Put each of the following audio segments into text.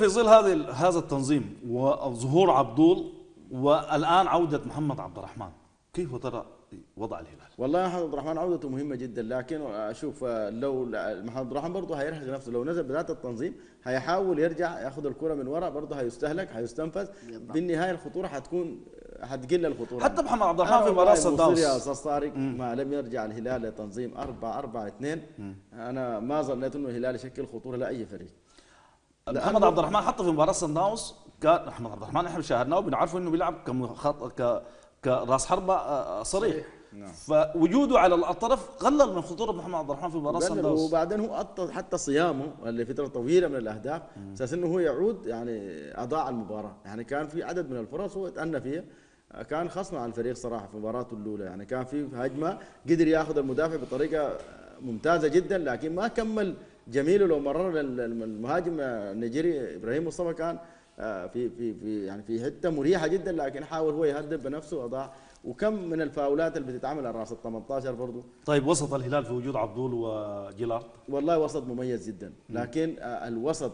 في ظل هذه هذا التنظيم وظهور عبدول والآن عودة محمد عبد الرحمن كيف ترى وضع الهلال؟ والله محمد عبد الرحمن عودته مهمة جدا لكن أشوف لو محمد عبد الرحمن برضه هيرهق نفسه لو نزل بذات التنظيم هيحاول يرجع ياخذ الكرة من وراء برضه هيستهلك هيستنفذ. بالنهاية الخطورة حتكون حتقل الخطورة. حتى محمد عبد الرحمن في مباراه بصير يا أستاذ طارق. ما لم يرجع الهلال لتنظيم 4 4 2 أنا ما ظنيت إنه الهلال يشكل خطورة لأي فريق. محمد عبد الرحمن حتى في مباراة صن داونز كان محمد عبد الرحمن إحنا شاهدناه وبنعرفه إنه بيلعب كمخط... ك كراس حربة آه، صريح. نعم. فوجوده على الطرف قلل من خطورة محمد عبد الرحمن في مباراة صن وقال- داونز. وبعدين هو حتى صيامه اللي فترة طويلة من الأهداف أساس إنه هو يعود يعني أضاع المباراة. يعني كان في عدد من الفرص هو تأنى فيها. كان خصم على الفريق صراحة في مباراته الأولى. يعني كان في هجمة قدر ياخذ المدافع بطريقة ممتازة جدا لكن ما كمل جميله لو مرر المهاجم النيجيري إبراهيم مصطفى كان آه، في في في يعني في حتة مريحة جدا لكن حاول هو يهدف بنفسه وأضاع. وكم من الفاولات اللي بتتعمل على راس ال 18 برضه طيب وسط الهلال في وجود عبدول وجيلارد؟ والله وسط مميز جدا لكن آه، الوسط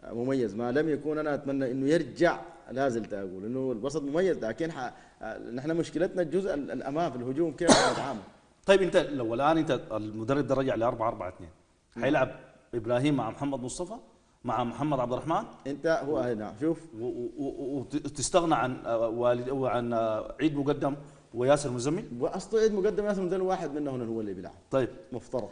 آه، مميز. ما لم يكون أنا أتمنى إنه يرجع لا زلت أقول إنه الوسط مميز لكن ح... نحن مشكلتنا الجزء ال- الأمام في الهجوم كيف نتعامل؟ طيب أنت لو الآن أنت المدرب ده رجع ل 4 4 2 حيلعب إبراهيم مع محمد مصطفى مع محمد عبد الرحمن. أنت هو نعم شوف. وتستغنى عن آه، والد وعن آه، عيد مقدم وياسر مزمل واصله عيد مقدم ياسر مدل واحد منهم هو اللي بيلعب. طيب. مفترض.